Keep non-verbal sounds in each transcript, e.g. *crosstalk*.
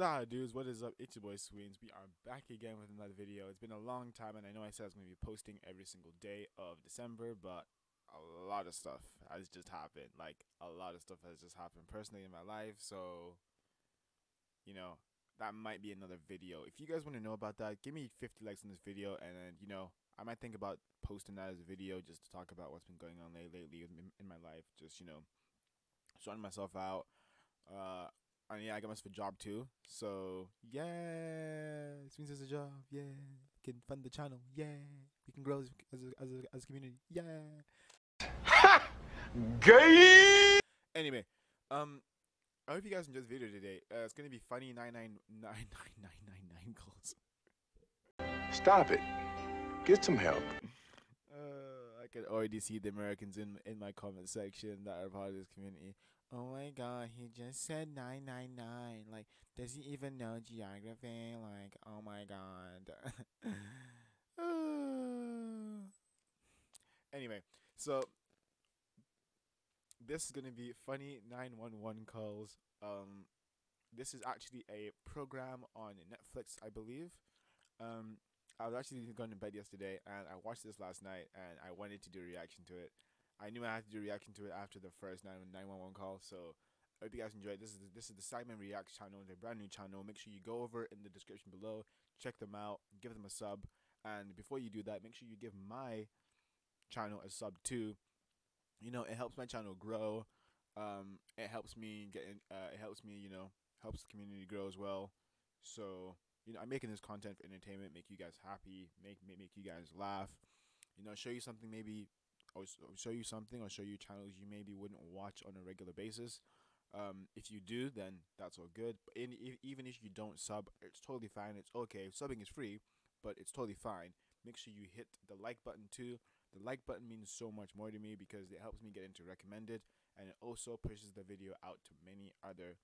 So, dudes, what is up? It's your boy Sweenz. We are back again with another video. It's been a long time, and I know I said I was going to be posting every single day of December, but a lot of stuff has just happened. Like, a lot of stuff has just happened personally in my life, so, you know, that might be another video. If you guys want to know about that, give me 50 likes on this video, and then, you know, I might think about posting that as a video just to talk about what's been going on lately in, in my life. Just, you know, sorting myself out. Uh, and yeah, I got myself a job too. So yeah, this means there's a job. Yeah, we can fund the channel. Yeah, we can grow as as a, as a, as a community. Yeah. Ha! Gay. Anyway, um, I hope you guys enjoyed the video today. Uh, it's gonna be funny nine nine nine *laughs* nine nine nine nine calls. Stop it. Get some help. Can already see the Americans in in my comment section that are part of this community. Oh my god, he just said 999. Like, does he even know geography? Like, oh my god. *sighs* anyway, so this is gonna be funny 911 calls. Um, this is actually a program on Netflix, I believe. Um, I was actually going to bed yesterday and I watched this last night and I wanted to do a reaction to it. I knew I had to do a reaction to it after the first 911 call, so I hope you guys enjoyed. This is this is the Sidemen Reacts channel, the brand new channel. Make sure you go over in the description below, check them out, give them a sub, and before you do that, make sure you give my channel a sub too. You know, it helps my channel grow. Um, it helps me get in, uh, it helps me, you know, helps the community grow as well. So, you know, I'm making this content for entertainment, make you guys happy, make make, make you guys laugh. You know, show you something maybe or show you something or show you channels you maybe wouldn't watch on a regular basis. Um, if you do, then that's all good. But in, even if you don't sub, it's totally fine. It's okay. Subbing is free, but it's totally fine. Make sure you hit the like button too. The like button means so much more to me because it helps me get into recommended and it also pushes the video out to many other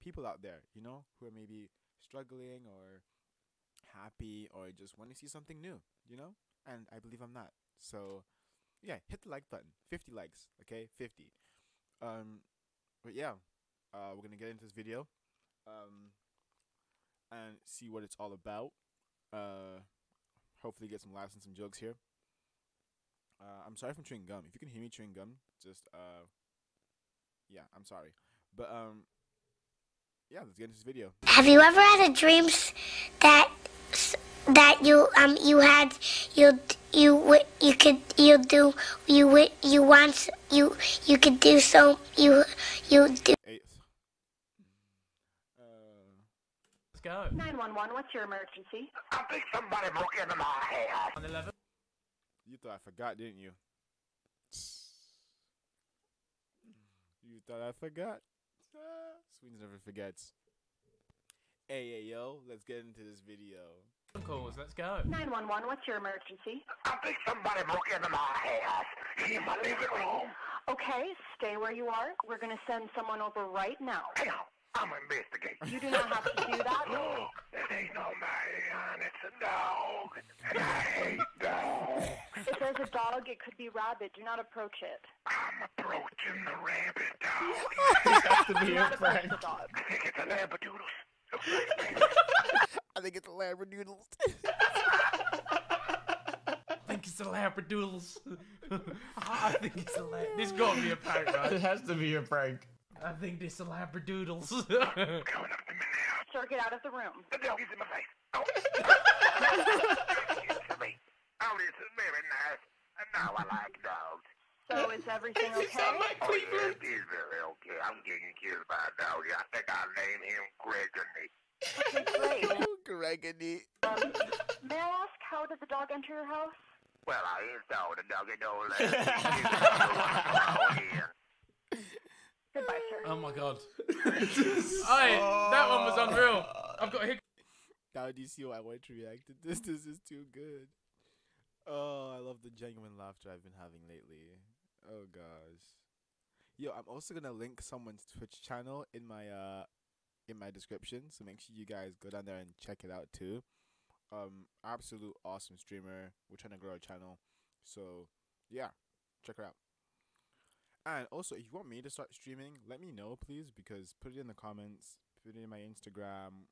people out there, you know, who are maybe struggling or happy or just want to see something new, you know? And I believe I'm not. So, yeah, hit the like button. 50 likes, okay? 50. Um, but yeah, uh, we're gonna get into this video, um, and see what it's all about. Uh, hopefully get some laughs and some jokes here. Uh, I'm sorry if I'm chewing gum. If you can hear me chewing gum, just uh, yeah, I'm sorry. But um, yeah, let's get into this video. Have you ever had a dream that that you um you had you you you could you do you you want you you could do so you you do. Eighth. Uh, Let's go. 911, what's your emergency? I think somebody broke into my house. On 11. you thought I forgot, didn't you? You thought I forgot? Sweden never forgets. Hey, hey, yo, let's get into this video. Calls. Let's go. 911, what's your emergency? I think somebody broke into my house. In my living room. Okay, stay where you are. We're going to send someone over right now. Hang on. I'm investigating. You do not have to do that. No, *laughs* oh, it ain't no man. It's a dog. And I hate dogs. If there's a dog, it could be rabbit. Do not approach it. I'm approaching the rabbit dog. *laughs* *laughs* has to Do be not a approach the dog. I think it's a labradoodle. I think it's a Labradoodles. I think it's a Labradoodles. I think it's a Lab. This got to be a prank, right? It has to be a prank. I think this is a Labradoodles. Coming up to me now. Sir, get out of the room. The dog is in my face. *laughs* Oh. It's me. Oh, this is very nice. And now I like dogs. So is everything Does it sound okay? like Oh, yeah, Cleveland? it is very okay. I'm getting killed by a dog. I think I'll name him Gregory. Okay, great. *laughs* Gregory. Um, may I ask, how did the dog enter your house? Well, I installed a doggy door *laughs* Goodbye, sir. oh my god. *laughs* Hey, that one was unreal. I've got a hic- Now do you see why I want to react to *laughs* this? This is too good. Oh, I love the genuine laughter I've been having lately. Oh gosh. Yo, I'm also gonna link someone's Twitch channel in my uh in my description, so make sure you guys go down there and check it out too. Um, absolute awesome streamer. We're trying to grow our channel, so yeah, check her out. And also, if you want me to start streaming, let me know, please, because put it in the comments. put it in my Instagram.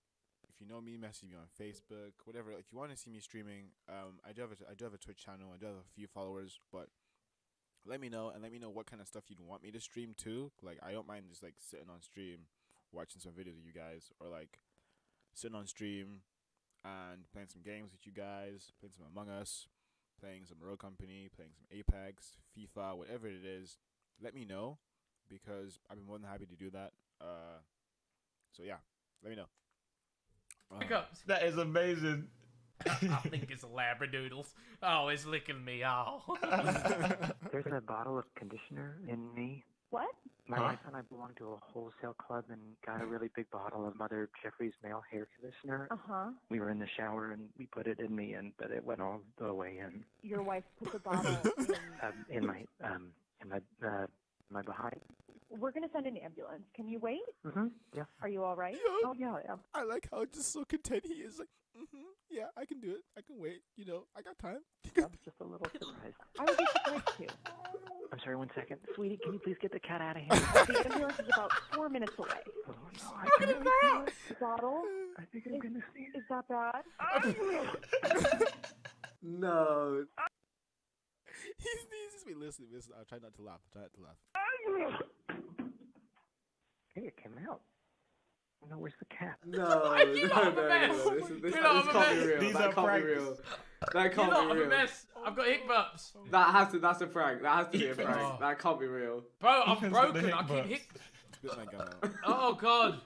If you know me, message me on Facebook, whatever. If you want to see me streaming, um, I do have a, I do have a Twitch channel. I do have a few followers, but let me know and let me know what kind of stuff you'd want me to stream too. Like I don't mind just like sitting on stream, watching some videos of you guys, or like sitting on stream and playing some games with you guys, playing some Among Us, playing some Rogue Company, playing some Apex, FIFA, whatever it is. Let me know because I'd be more than happy to do that. Uh, so yeah, let me know. Uh, Hiccups. That is amazing. *laughs* I think it's labradoodles. Oh, it's licking me. Oh. *laughs* There's a bottle of conditioner in me. What? My Huh? wife and I belong to a wholesale club and got a really big bottle of Mother Jeffrey's male hair conditioner. Uh huh. We were in the shower and we put it in me, and but it went all the way in, Your wife put the bottle in. *laughs* um, in my um, in I, uh, my behind. We're gonna send an ambulance. Can you wait? Mhm. Yeah. Are you all right? Oh yeah. yeah. I like how just so content he is. Like, mm-hmm, yeah, I can do it. I can wait. You know, I got time. *laughs* I was just a little surprised. I would be surprised too. I'm sorry. One second, sweetie. Can you please get the cat out of here? *laughs* The ambulance is about four minutes away. oh no. I think, The bottle? I think I'm gonna see it. Is that bad? *laughs* No. *laughs* he's, he's just been listening. Listen, I'll try not to laugh. Try not to laugh. Hey, it came out. No, where's the cat? *laughs* No, *laughs* You no, no, no, no. This, is, this, this can't be real. These that are can't pranks. be real. That You're can't not be of a real. mess. I've got hiccups. That has to. That's a prank. That has to be a prank. Oh. That can't be real. Bro, I'm Ethan's got the broken. I keep hiccups. hic. Spit my gun out. Oh, God.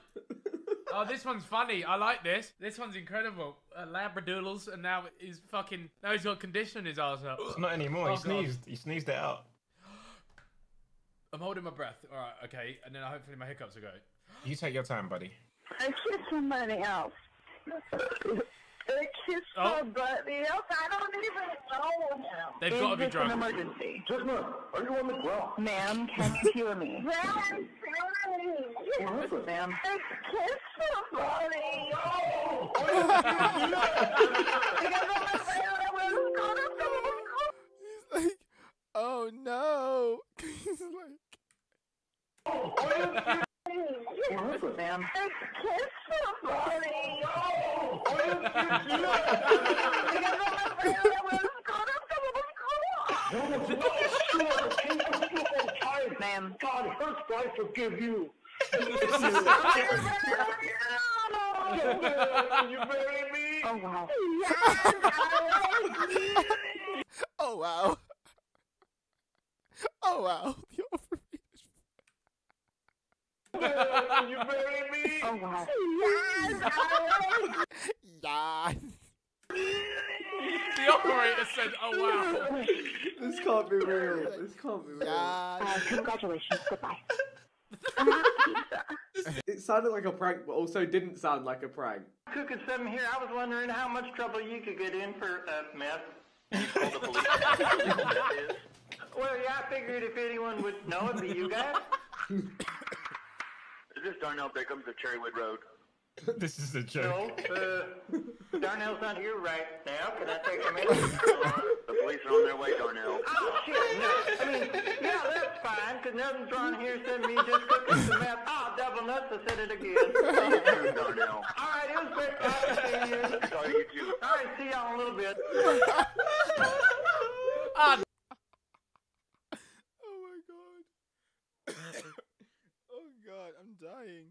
Oh, this one's funny. I like this. This one's incredible. Uh, Labradoodles, and now he's fucking. Now he's got condition in his arsehole. Not anymore. Oh, he God. sneezed. He sneezed it out. I'm holding my breath. All right, okay, and then hopefully my hiccups will go. You take your time, buddy. I kissed somebody else. I kissed Oh. somebody else. I don't even know him. They've got to be Is this an drunk. emergency? Jessica, are you on the ground? Ma'am, can you hear me? *laughs* Ma'am, What happened? Ma'am. I kissed somebody. He's like, oh no. He's like, What happened? Ma'am. I kissed somebody. Ma'am. God, hurts, I forgive you. You marry me? Oh wow. oh wow. Oh wow. The offer you marry me? Oh wow. yeah. The operator said, "Oh wow." *laughs* This can't be real. This can't be real. Yeah. Uh, congratulations. Goodbye. *laughs* It sounded like a prank, but also didn't sound like a prank. Cooking something here. I was wondering how much trouble you could get in for uh, meth. You call the police. well, yeah, I figured if anyone would know, it'd be you guys. *laughs* Is this Darnell Bickham's of Cherrywood Road? *laughs* this is a No, joke. uh, Darnell's not here right now. Can I take him in? *laughs* The police are on their way, Darnell. Oh, shit, no. I mean, yeah, that's fine, because nothing's wrong here sending me just cooking some meth. Oh, double nuts, I said it again. Darnell. All right, it was great talking to you. Sorry, you too. All right, see y'all in a little bit. Ah, *laughs* Oh my god. *coughs* oh god, I'm dying.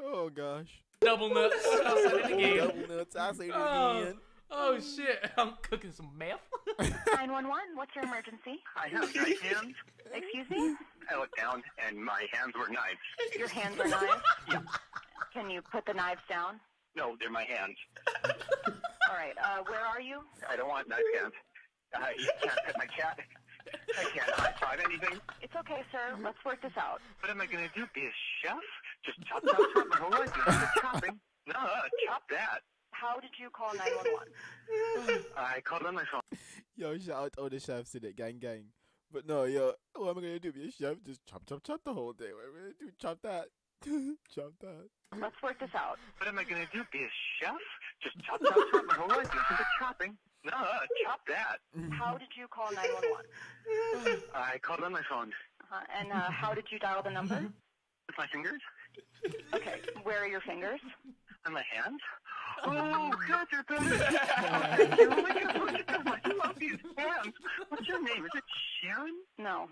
Oh gosh. double nuts. *laughs* I said it again. Double nuts. I say it Oh, again. oh shit! I'm cooking some meth. *laughs* 911, what's your emergency? I have knife hands. Excuse me? I looked down, and my hands were knives. Your hands are knives? *laughs* Can you put the knives down? No, they're my hands. All right, uh, where are you? I don't want knife hands. I can't pet my cat. I can't high five anything. It's okay, sir. Let's work this out. What am I gonna do? Be a chef? Just chop, chop, chop my whole life. You know, chopping. *laughs* No, uh, chop that. How did you call *laughs* 911? I called on my phone. Yo, shout out all the chefs in it, gang, gang. But no, yo, what am I gonna do? Be a chef? Just chop, chop, chop the whole day. What am I gonna do? Chop that. *laughs* chop that. Let's work this out. What am I gonna do? Be a chef? Just chop, chop, chop my whole life. You know, chopping. No, uh, chop that. How did you call 911? I called on my phone Uh, and uh, how did you dial the number? With my fingers. Okay, where are your fingers? On my hands? Oh, God, you're better. Thank *laughs* you. Oh, my God, so much. I love these hands. What's your name? Is it Sharon? No,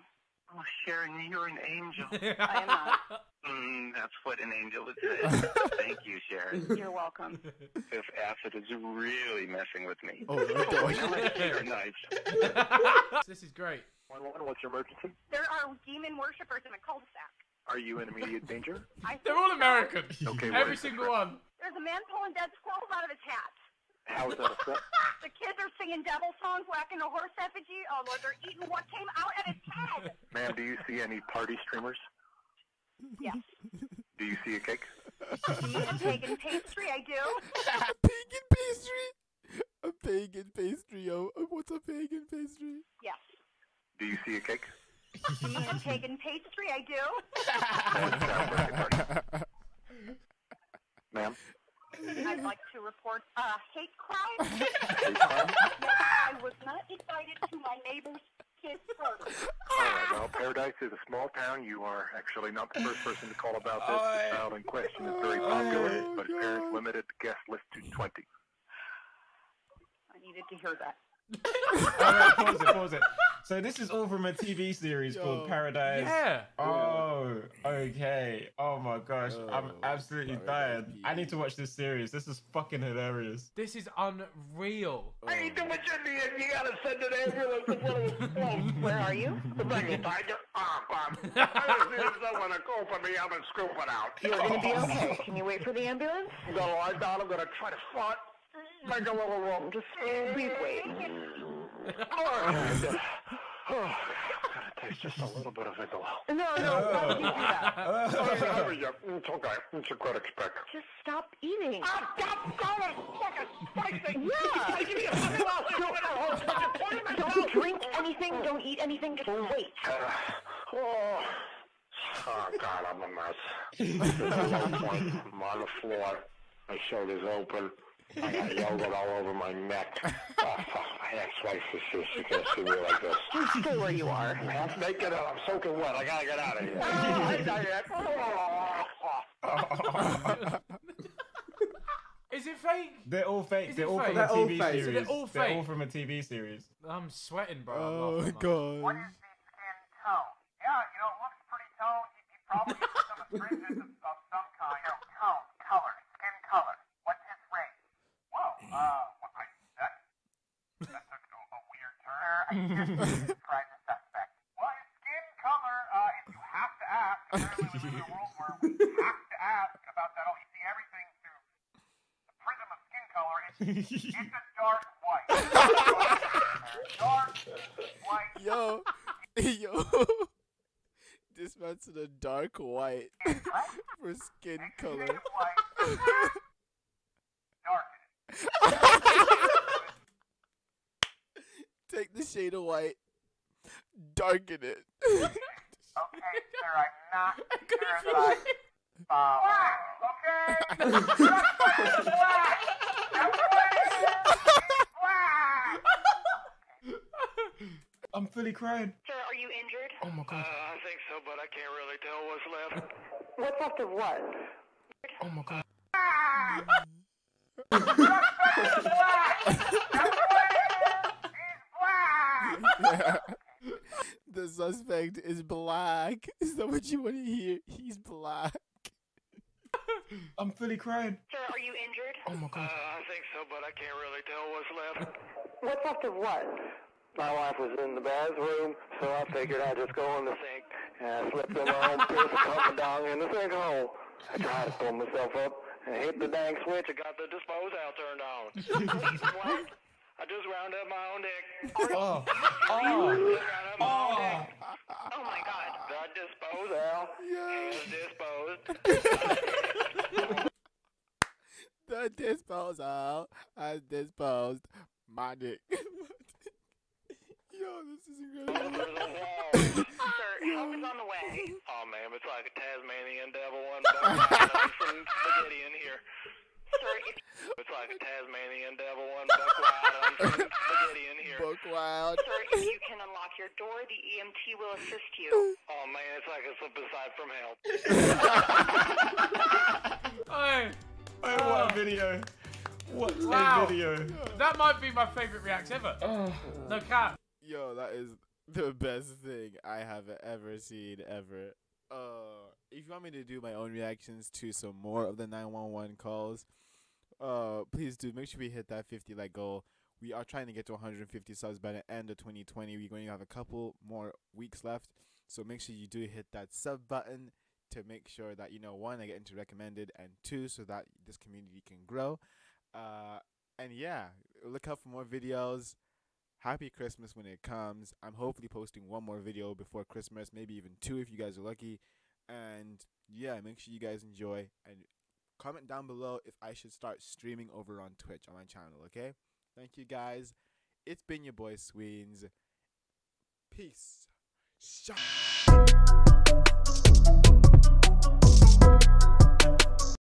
Oh, Sharon, you're an angel. I am not. Mm, that's what an angel would say. Thank you, Sharon. You're welcome. This acid is really messing with me. Oh, no, don't. You're nice. *laughs* this is great. One, one, what's your emergency? There are demon worshippers in a cul-de-sac. Are you in immediate *laughs* danger? I They're all American. Okay, where Every single one. There's a man pulling dead squirrels out of his hat. How is that a *laughs* threat? The kids are singing devil songs, whacking a horse effigy. Oh Lord, they're eating what came out of his head. Ma'am, do you see any party streamers? Yes. Do you see a cake? Do you need a pagan pastry? I do. *laughs* A pagan pastry. A pagan pastry, yo. Uh, What's a pagan pastry? Yes. Do you see a cake? Do you need a pagan pastry? I do. Ma'am? I'd like to report a hate crime. Hate crime? I was not invited to my neighbor's kid's birthday. All right, well, Paradise is a small town. You are actually not the first person to call about this. The child in question is very popular, but oh, parents limited the guest list to 20. I needed to hear that. *laughs* Alright, pause it, pause it. So this is all from a TV series Yo. called Paradise. Yeah. Oh, okay. Oh my gosh, I'm Oh, absolutely Paradise dying. I need to watch this series. This is fucking hilarious. This is unreal. I ain't doing shit to you. You gotta send an ambulance. *laughs* Where are you? *laughs* Thank you, Tiger. Ah, Bob. I just needed someone to go for me. I'm gonna scoop it out. You're gonna be okay. Can you wait for the ambulance? No, I'm gonna. I'm gonna try to fart. Make a little room. Just Please wait. *laughs* Oh, oh, gotta taste just a little bit of it. No, no, why would you do that? Oh, yeah, it's okay. It's a good expect. Just stop eating. Ah, stop going! Fucking spicy! Yeah. Give me a fucking mouth. Don't drink anything, don't eat anything, just wait. Uh, oh. oh, God, I'm a mess. This is a low point. I'm on the floor. My shoulder's open. I got yogurt all over my neck. Fuck. *laughs* My ex-wife is here. She can't see me like this. Just stay where you are. I'm half naked and I'm soaking wet. I gotta get out of here. Oh, I got it. *laughs* Is it fake? They're all fake. Is They're all fake? from They're a all TV fake. Series. they're all They're all from a TV series. I'm sweating, bro. I'm Oh laughing, god. What is the skin tone? Yeah, you know, it looks pretty toned. He, he probably has some astringent of, of some kind. You know, tone, color, skin color. What's his race? Whoa, uh, what, I, that, that took a, a weird turn. I just describe the suspect. Well, his skin color, uh, if you have to ask, apparently we live in a world where we about that. Oh, you see everything through the prism of skin color. It's, it's a dark white. *laughs* dark white. Yo, *laughs* yo. This man's in a dark white *laughs* for skin color. Take the shade of white, darken it. Okay, sir, I'm not sure that I follow. Black, okay? Black. I'm fully crying. Sir, are you injured? Oh my Uh, god. I think so, but I can't really tell what's left. What's left of what? Oh my god. *laughs* the suspect is black. Is that what you want to hear? He's black. I'm fully crying. Sir, are you injured? Oh my god. Uh, I think so, but I can't really tell what's left. What's left of what? My wife was in the bathroom, so I figured I'd just go in the sink. And I slipped in my own piss and come down in the sinkhole. I tried to pull myself up and hit the dang switch and got the dispose out turned on. what? *laughs* I just round up my own dick. Oh. Just Oh. round up my own dick. Oh, oh my oh. god. The disposal is disposed. *laughs* The disposal has disposed *laughs* my dick. Yo, this is incredible. There's a. Sir, help is on the way. *laughs* Oh, man, it's like a Tasmanian devil one from *laughs* spaghetti in here. It's like a Tasmanian devil, one buck wild. I'm some spaghetti in here. Book wild. Sir, if you can unlock your door, the EMT will assist you. Oh man, it's like a slip aside from hell. Video. What Wow. a video. that might be my favourite reacts ever. No cap. Yo, that is the best thing I have ever seen ever. Uh, if you want me to do my own reactions to some more of the 911 calls, uh, please do make sure we hit that 50 like goal. We are trying to get to 150 subs by the end of 2020. We're going to have a couple more weeks left, so make sure you do hit that sub button to make sure that you know one I get into recommended and two so that this community can grow. Uh, and yeah, look out for more videos. Happy Christmas when it comes. I'm hopefully posting one more video before Christmas, maybe even two if you guys are lucky. And yeah, make sure you guys enjoy and comment down below if I should start streaming over on Twitch on my channel, okay? Thank you guys. It's been your boy Sweenz. Peace. Shut